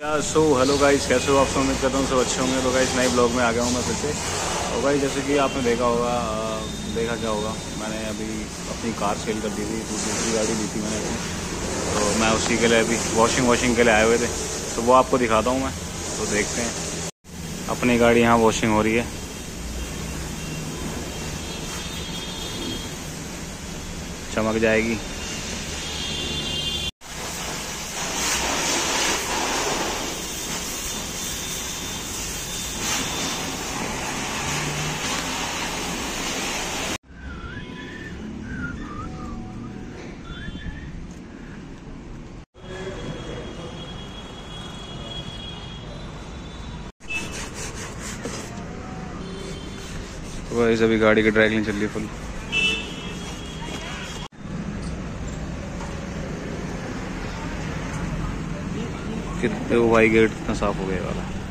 So hello guys कैसे हो आप सब? उम्मीद करता हूँ सब अच्छे होंगे। तो गाइस नए ब्लॉग में आ गया हूँ मैं फिर से। और भाई, जैसे कि आपने देखा होगा देखा क्या होगा? मैंने अभी अपनी कार सेल कर दी थी तो दूसरी गाड़ी ली थी मैंने अपनी। तो मैं उसी के लिए अभी वॉशिंग वॉशिंग के लिए आए हुए थे। तो वो आपको दिखाता हूँ मैं। तो देखते हैं। अपनी गाड़ी यहाँ वॉशिंग हो रही है। चमक जाएगी। भाई अभी गाड़ी की ड्राइविंग चल रही फुल कितने वो भाई गेट कितना साफ़ हो गया वाला।